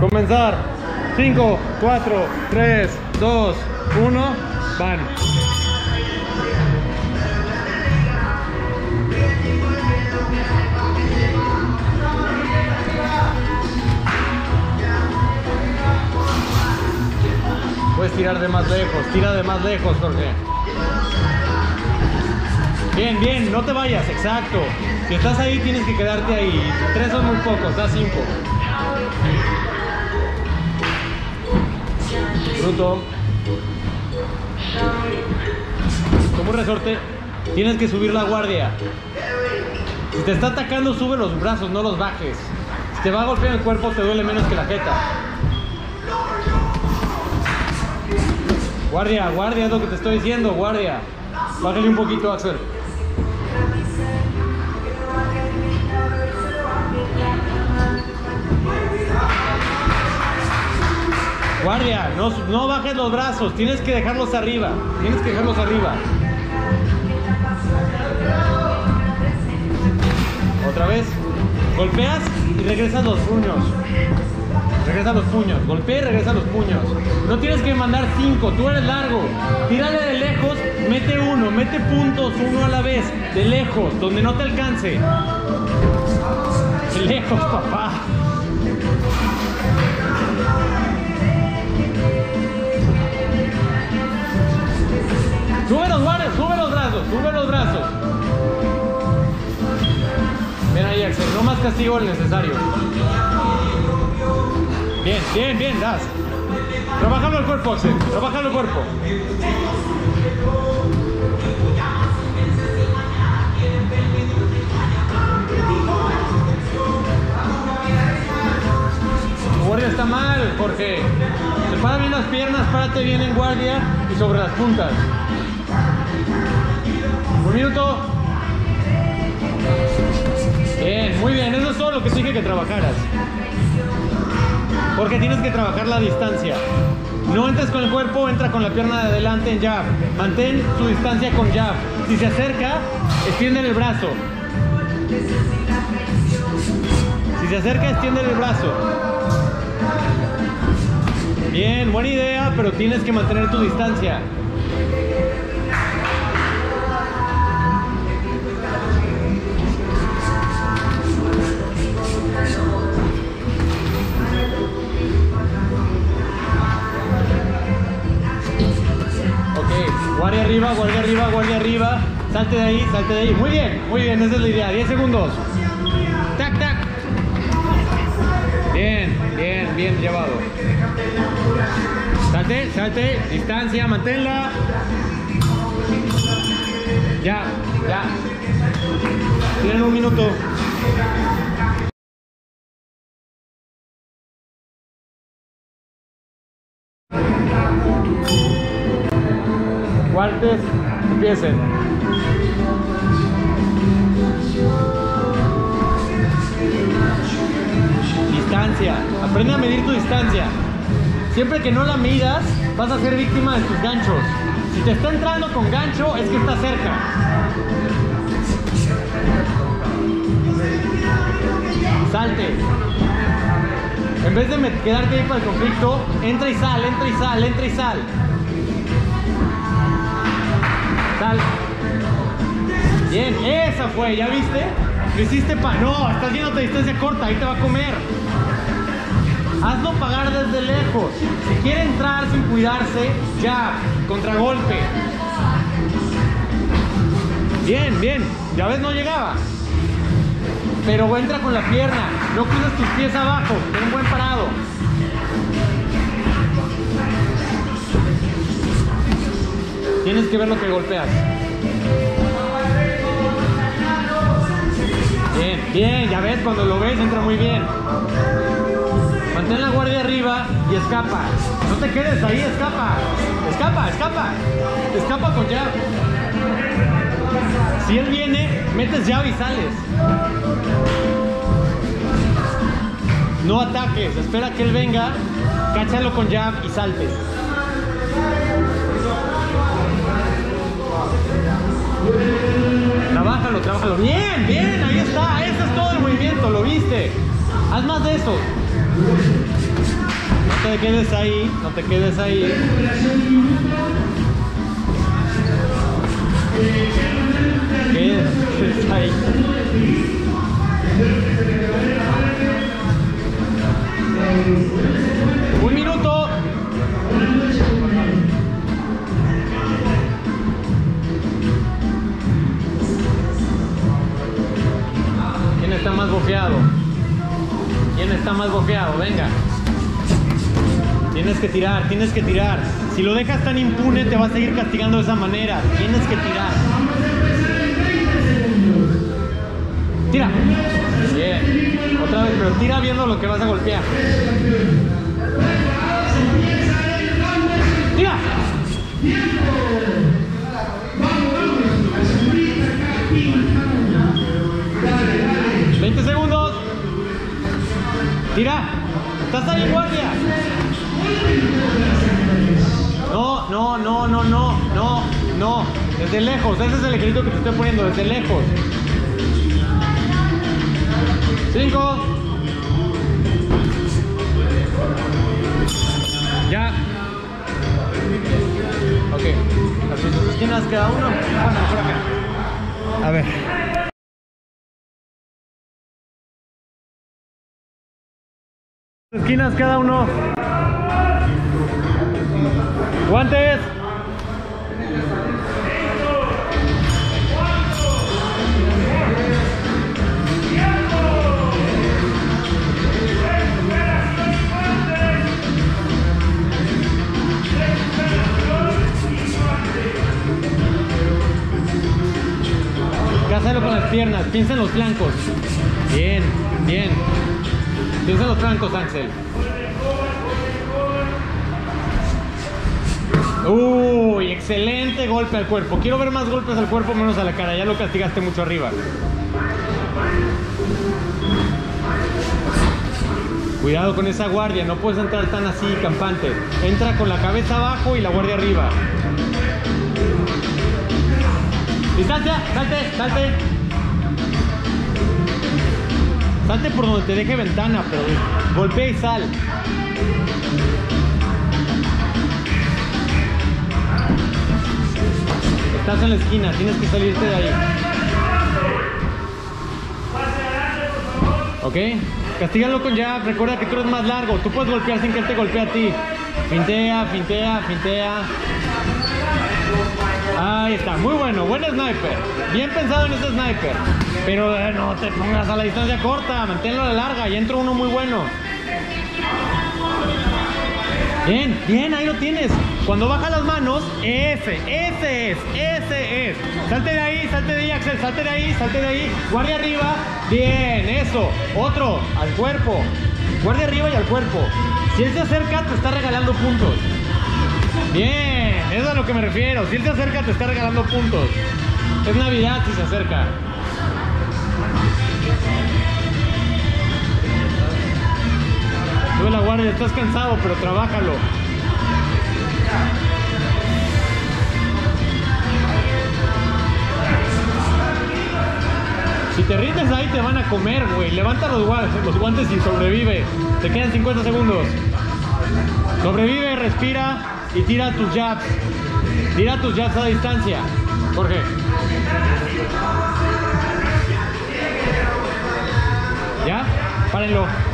Comenzar. 5, 4, 3, 2, 1. Van. Puedes tirar de más lejos, tira de más lejos, Jorge. Bien, bien, no te vayas, exacto. Si estás ahí, tienes que quedarte ahí. Tres son muy pocos, da cinco. Bruto. Como un resorte, tienes que subir la guardia. Si te está atacando, sube los brazos, no los bajes. Si te va a golpear el cuerpo, te duele menos que la jeta. Guardia, guardia, es lo que te estoy diciendo, guardia. Bájale un poquito, Axel. Guardia, no, no bajes los brazos, tienes que dejarlos arriba. Tienes que dejarlos arriba. Otra vez. Golpeas y regresas los puños. Regresa los puños. Golpea y regresa los puños. No tienes que mandar cinco, tú eres largo. Tírale de lejos, mete uno, mete puntos uno a la vez. De lejos, donde no te alcance. De lejos, papá. Brazos, los brazos. Ven ahí, Axel, no más castigo el necesario. Bien, bien, bien, das. Trabajando el cuerpo, Axel, trabajando el cuerpo. Guardia está mal, Jorge. Separa bien las piernas, párate bien en guardia y sobre las puntas. Un minuto. Bien, muy bien. Eso es todo lo que dije que trabajaras. Porque tienes que trabajar la distancia. No entres con el cuerpo, entra con la pierna de adelante en jab. Mantén tu distancia con jab. Si se acerca, extiende el brazo. Si se acerca, extiende el brazo. Bien, buena idea, pero tienes que mantener tu distancia. Guardia arriba, guardia arriba, guardia arriba. Salte de ahí, salte de ahí. Muy bien, muy bien, esa es la idea. 10 segundos. Tac, tac. Bien, bien, bien llevado. Salte, salte, distancia, manténla. Ya, ya. Tienen un minuto. Empiecen. Distancia. Aprende a medir tu distancia. Siempre que no la midas, vas a ser víctima de tus ganchos. Si te está entrando con gancho, es que está cerca. Salte. En vez de quedarte ahí para el conflicto, entra y sal, entra y sal, entra y sal. Sal. Bien, esa fue, ¿ya viste? Lo hiciste pa... No, estás a distancia corta, ahí te va a comer. Hazlo pagar desde lejos. Si quiere entrar sin cuidarse, ya, contragolpe. Bien, bien. Ya ves, no llegaba. Pero entra con la pierna. No cruces tus pies abajo. Ten buen parado. Tienes que ver lo que golpeas. Bien, bien, ya ves, cuando lo ves entra muy bien. Mantén la guardia arriba y escapa. No te quedes ahí, escapa. Escapa, escapa. Escapa con jab. Si él viene, metes jab y sales. No ataques, espera que él venga, cáchalo con jab y saltes. Trabájalo, trabájalo. Bien, bien, ahí está. Ese es todo el movimiento, lo viste. Haz más de eso. te quedes ahí, no te quedes ahí. Bofeado? ¿Quién está más bofeado? Venga. Tienes que tirar, tienes que tirar. Si lo dejas tan impune, te va a seguir castigando de esa manera. Tienes que tirar. Tira. Bien. Otra vez, pero tira viendo lo que vas a golpear. Tira. Tira. Estás ahí, guardia. No, no, no, no, no, no, no. Desde lejos. Ese es el ejercicio que te estoy poniendo. Desde lejos. 5. Ya. Ok. Las esquinas cada uno. Bueno. A ver. Esquinas cada uno. Guantes. Cásalo con las piernas, piensa en los flancos. Bien, bien. En los flancos, Axel. Uy, excelente golpe al cuerpo. Quiero ver más golpes al cuerpo, menos a la cara. Ya lo castigaste mucho arriba. Cuidado con esa guardia, no puedes entrar tan así campante. Entra con la cabeza abajo y la guardia arriba. Distancia, salte, salte. Salte por donde te deje ventana, pero golpea y sal. Estás en la esquina, tienes que salirte de ahí. ¿Ok? Castígalo con jab, recuerda que tú eres más largo, tú puedes golpear sin que él te golpee a ti. Fintea, fintea, fintea. Ahí está, muy bueno, buen sniper. Bien pensado en ese sniper. Pero eh, no te pongas a la distancia corta, manténlo a la larga y entra uno muy bueno. Bien, bien, ahí lo tienes. Cuando baja las manos, ese, ese es, ese es. Salte de ahí, salte de ahí, Axel, salte de ahí, salte de ahí. Guardia arriba. Bien, eso. Otro, al cuerpo. Guardia arriba y al cuerpo. Si él se acerca, te está regalando puntos. Bien, eso es a lo que me refiero. Si él se acerca, te está regalando puntos. Es Navidad si se acerca. Sube la guardia, estás cansado, pero trabájalo. Si te rindes ahí te van a comer, güey. Levanta los guantes, los guantes y sobrevive. Te quedan 50 segundos. Sobrevive, respira y tira tus jabs. Tira tus jabs a distancia. Jorge. Párenlo.